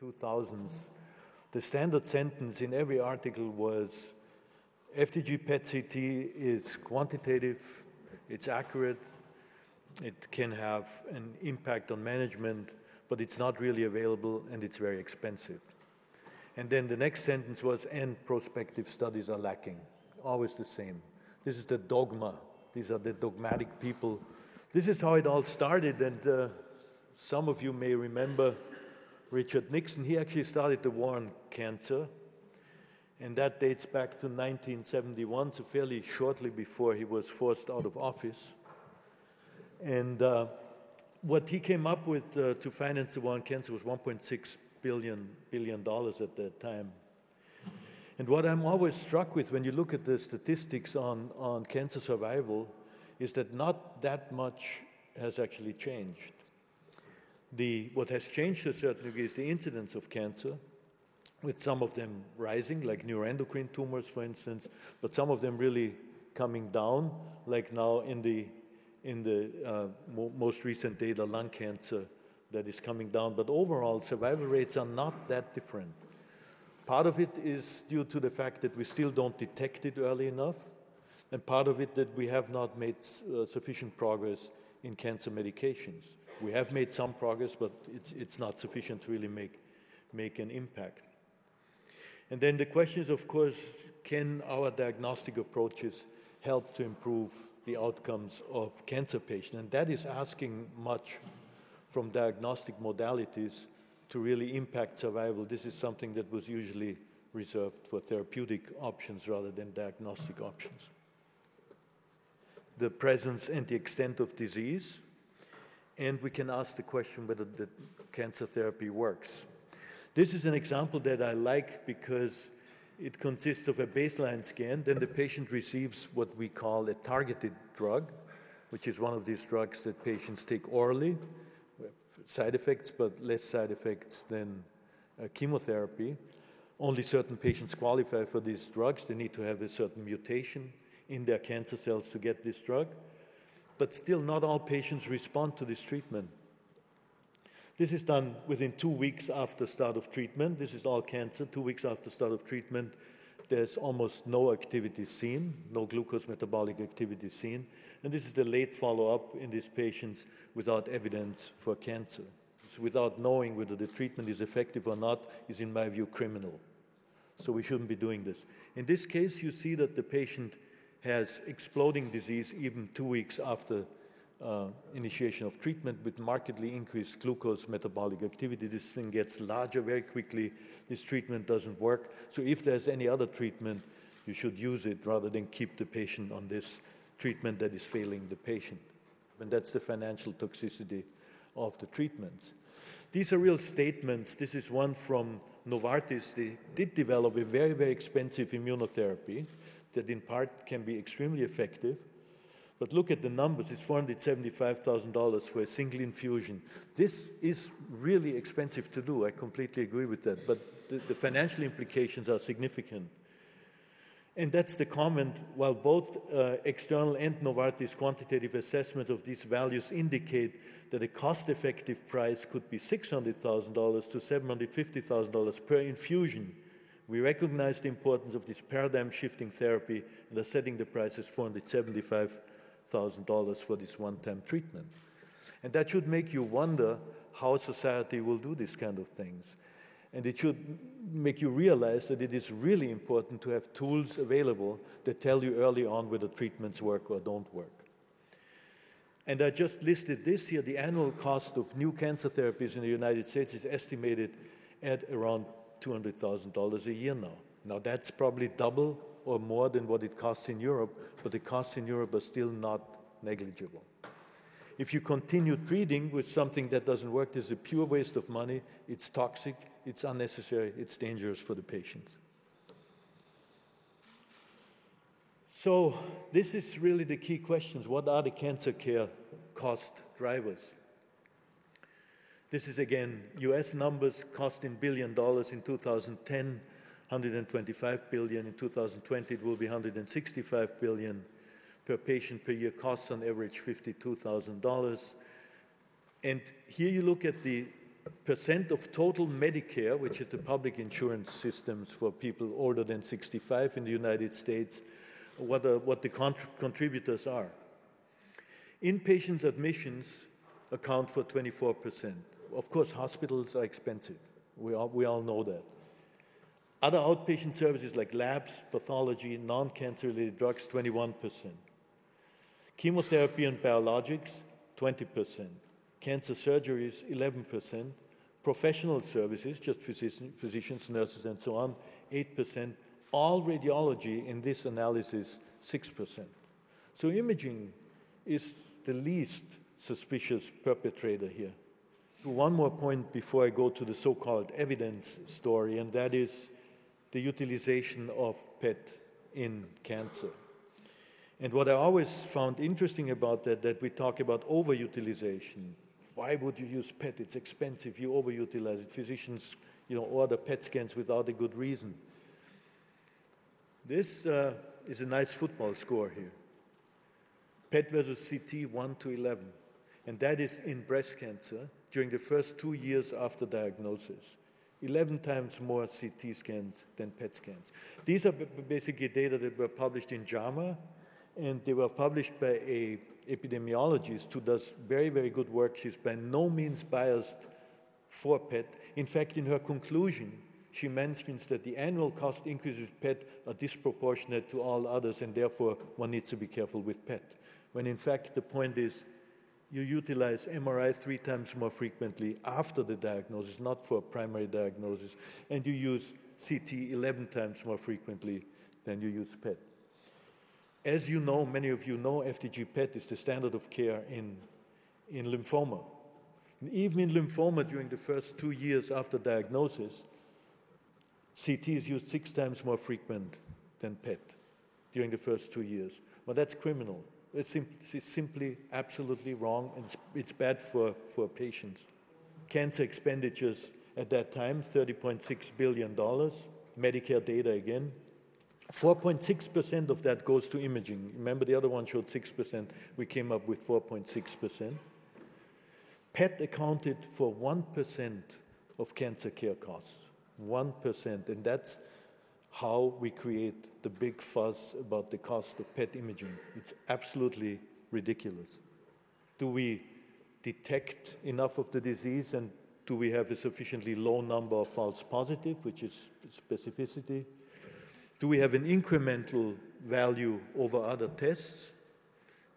2000s, the standard sentence in every article was FDG PET CT is quantitative, it's accurate, it can have an impact on management, but it's not really available and it's very expensive. And then the next sentence was, and prospective studies are lacking. Always the same. This is the dogma. These are the dogmatic people. This is how it all started, and uh, some of you may remember Richard Nixon. He actually started the war on cancer, and that dates back to 1971, so fairly shortly before he was forced out of office. And uh, what he came up with uh, to finance the war on cancer was 1.6 billion billion dollars at that time. And what I'm always struck with when you look at the statistics on, on cancer survival is that not that much has actually changed. The, what has changed to a certain degree is the incidence of cancer, with some of them rising, like neuroendocrine tumors, for instance, but some of them really coming down, like now in the, in the uh, mo most recent data, lung cancer that is coming down. But overall, survival rates are not that different. Part of it is due to the fact that we still don't detect it early enough, and part of it that we have not made uh, sufficient progress in cancer medications. We have made some progress, but it's, it's not sufficient to really make, make an impact. And then the question is, of course, can our diagnostic approaches help to improve the outcomes of cancer patients? And that is asking much from diagnostic modalities to really impact survival. This is something that was usually reserved for therapeutic options rather than diagnostic options. The presence and the extent of disease, and we can ask the question whether the cancer therapy works. This is an example that I like because it consists of a baseline scan, then the patient receives what we call a targeted drug, which is one of these drugs that patients take orally side effects, but less side effects than uh, chemotherapy. Only certain patients qualify for these drugs. They need to have a certain mutation in their cancer cells to get this drug. But still, not all patients respond to this treatment. This is done within two weeks after start of treatment. This is all cancer. Two weeks after start of treatment, there's almost no activity seen, no glucose metabolic activity seen. And this is the late follow up in these patients without evidence for cancer. So without knowing whether the treatment is effective or not is, in my view, criminal. So we shouldn't be doing this. In this case, you see that the patient has exploding disease even two weeks after uh, initiation of treatment with markedly increased glucose metabolic activity. This thing gets larger very quickly. This treatment doesn't work. So if there's any other treatment, you should use it rather than keep the patient on this treatment that is failing the patient. And that's the financial toxicity of the treatments. These are real statements. This is one from Novartis. They did develop a very, very expensive immunotherapy that, in part, can be extremely effective but look at the numbers, it's $475,000 for a single infusion. This is really expensive to do, I completely agree with that, but the, the financial implications are significant. And that's the comment. While both uh, external and Novartis quantitative assessments of these values indicate that a cost effective price could be $600,000 to $750,000 per infusion, we recognize the importance of this paradigm shifting therapy and are setting the price as 475 $1,000 for this one time treatment. And that should make you wonder how society will do these kind of things. And it should make you realize that it is really important to have tools available that tell you early on whether treatments work or don't work. And I just listed this here the annual cost of new cancer therapies in the United States is estimated at around $200,000 a year now. Now, that's probably double or more than what it costs in Europe, but the costs in Europe are still not negligible. If you continue treating with something that doesn't work, this is a pure waste of money, it's toxic, it's unnecessary, it's dangerous for the patients. So, this is really the key questions. What are the cancer care cost drivers? This is again US numbers, cost in billion dollars in 2010, 125 billion. In 2020, it will be 165 billion per patient per year. Costs on average $52,000. And here you look at the percent of total Medicare, which is the public insurance systems for people older than 65 in the United States, what, what the contributors are. Inpatient admissions account for 24%. Of course, hospitals are expensive. We all, we all know that. Other outpatient services like labs, pathology, non cancer related drugs, 21%. Chemotherapy and biologics, 20%. Cancer surgeries, 11%. Professional services, just physicians, nurses, and so on, 8%. All radiology in this analysis, 6%. So imaging is the least suspicious perpetrator here. One more point before I go to the so called evidence story, and that is the utilization of PET in cancer. And what I always found interesting about that, that we talk about overutilization. Why would you use PET? It's expensive. You overutilize it. Physicians, you know, order PET scans without a good reason. This uh, is a nice football score here. PET versus CT 1 to 11. And that is in breast cancer during the first two years after diagnosis. 11 times more CT scans than PET scans. These are basically data that were published in JAMA, and they were published by a epidemiologist who does very, very good work. She's by no means biased for PET. In fact, in her conclusion, she mentions that the annual cost increases PET are disproportionate to all others, and therefore one needs to be careful with PET. When in fact, the point is you utilize MRI three times more frequently after the diagnosis, not for primary diagnosis, and you use CT 11 times more frequently than you use PET. As you know, many of you know, FDG PET is the standard of care in, in lymphoma. And even in lymphoma, during the first two years after diagnosis, CT is used six times more frequent than PET during the first two years. Well, that's criminal. It's, sim- it's simply absolutely wrong, and it's, it's bad for, for patients. Cancer expenditures at that time, $30.6 billion. Medicare data again, 4.6% of that goes to imaging. Remember, the other one showed 6%. We came up with 4.6%. PET accounted for 1% of cancer care costs. 1%. And that's how we create the big fuss about the cost of PET imaging. It's absolutely ridiculous. Do we detect enough of the disease and do we have a sufficiently low number of false positive, which is specificity? Do we have an incremental value over other tests?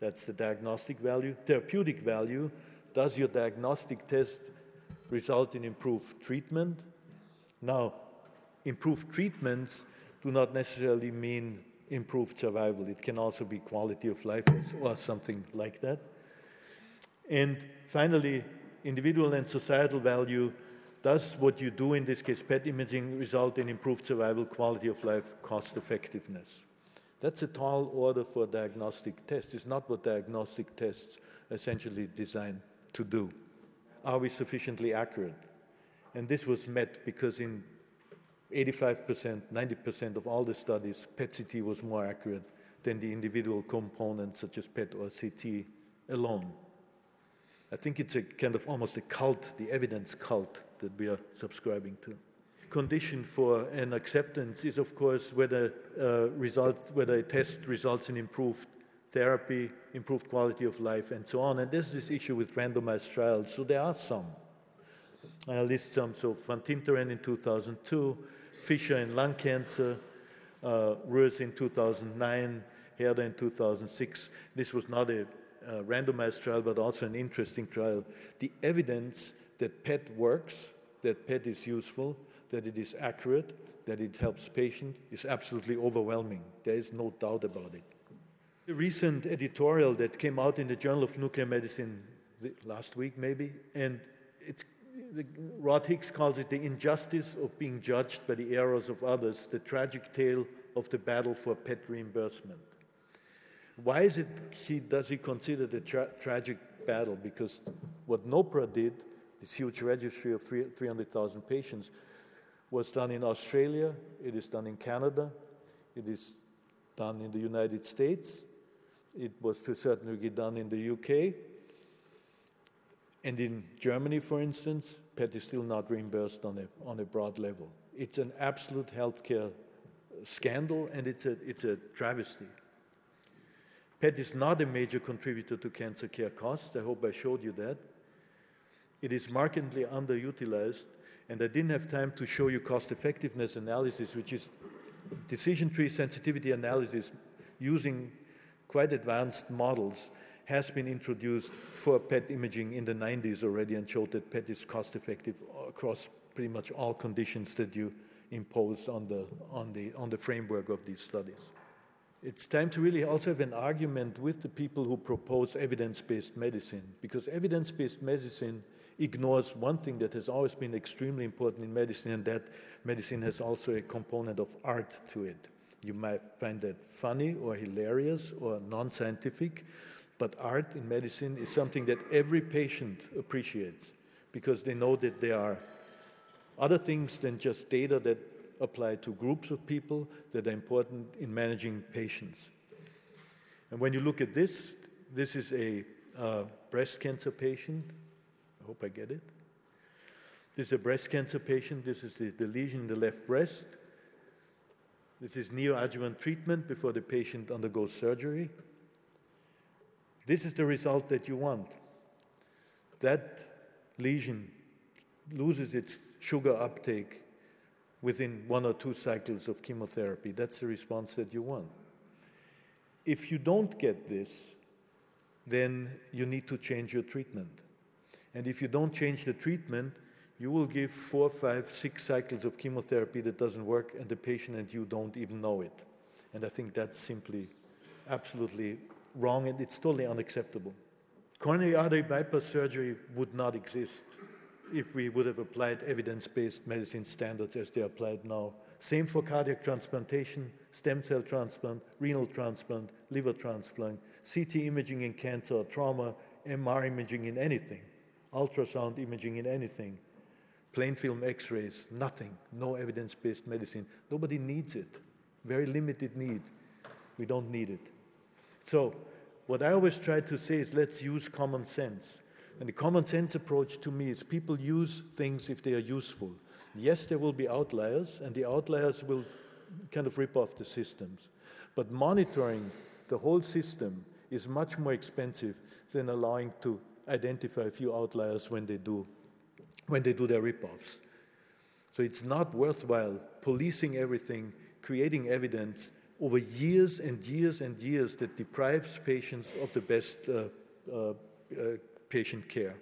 That's the diagnostic value. Therapeutic value does your diagnostic test result in improved treatment? Now, improved treatments do not necessarily mean improved survival. It can also be quality of life or something like that. And finally, individual and societal value does what you do in this case, PET imaging, result in improved survival, quality of life, cost effectiveness? That's a tall order for diagnostic test. It's not what diagnostic tests essentially designed to do. Are we sufficiently accurate? And this was met because in 85%, 90% of all the studies, PET-CT was more accurate than the individual components such as PET or CT alone. I think it's a kind of almost a cult, the evidence cult that we are subscribing to. Condition for an acceptance is, of course, whether, uh, whether a test results in improved therapy, improved quality of life, and so on. And there's this issue with randomized trials. So there are some. I'll list some. So Van Tinteren in 2002, Fischer in lung cancer, uh, in 2009, Herder in 2006. This was not a uh, randomized trial, but also an interesting trial. The evidence that PET works, that PET is useful, that it is accurate, that it helps patients is absolutely overwhelming. There is no doubt about it. The recent editorial that came out in the Journal of Nuclear Medicine last week, maybe, and it's the, Rod Hicks calls it the injustice of being judged by the errors of others, the tragic tale of the battle for PET reimbursement. Why is it he, does he consider the tra- tragic battle? Because what NOPR did this huge registry of 300,000 patients was done in Australia, it is done in Canada, it is done in the United States, it was to a certain degree done in the UK. And in Germany, for instance, PET is still not reimbursed on a, on a broad level. It's an absolute healthcare scandal and it's a, it's a travesty. PET is not a major contributor to cancer care costs. I hope I showed you that. It is markedly underutilized, and I didn't have time to show you cost effectiveness analysis, which is decision tree sensitivity analysis using quite advanced models has been introduced for PET imaging in the 90s already and showed that PET is cost effective across pretty much all conditions that you impose on the, on the, on the framework of these studies. It's time to really also have an argument with the people who propose evidence based medicine, because evidence based medicine ignores one thing that has always been extremely important in medicine, and that medicine has also a component of art to it. You might find that funny or hilarious or non scientific, but art in medicine is something that every patient appreciates because they know that there are other things than just data that apply to groups of people that are important in managing patients. And when you look at this, this is a uh, breast cancer patient. I hope I get it. This is a breast cancer patient. This is the, the lesion in the left breast. This is neoadjuvant treatment before the patient undergoes surgery. This is the result that you want. That lesion loses its sugar uptake within one or two cycles of chemotherapy. That's the response that you want. If you don't get this, then you need to change your treatment. And if you don't change the treatment, you will give four, five, six cycles of chemotherapy that doesn't work, and the patient and you don't even know it. And I think that's simply absolutely wrong and it's totally unacceptable. Coronary artery bypass surgery would not exist if we would have applied evidence based medicine standards as they are applied now. Same for cardiac transplantation, stem cell transplant, renal transplant, liver transplant, CT imaging in cancer or trauma, MR imaging in anything, ultrasound imaging in anything, plain film x rays, nothing, no evidence based medicine. Nobody needs it. Very limited need. We don't need it. So, what I always try to say is let's use common sense. And the common sense approach to me is people use things if they are useful. Yes, there will be outliers, and the outliers will kind of rip off the systems. But monitoring the whole system is much more expensive than allowing to identify a few outliers when they do, when they do their rip-offs. So it's not worthwhile policing everything, creating evidence, over years and years and years that deprives patients of the best uh, uh, uh, patient care.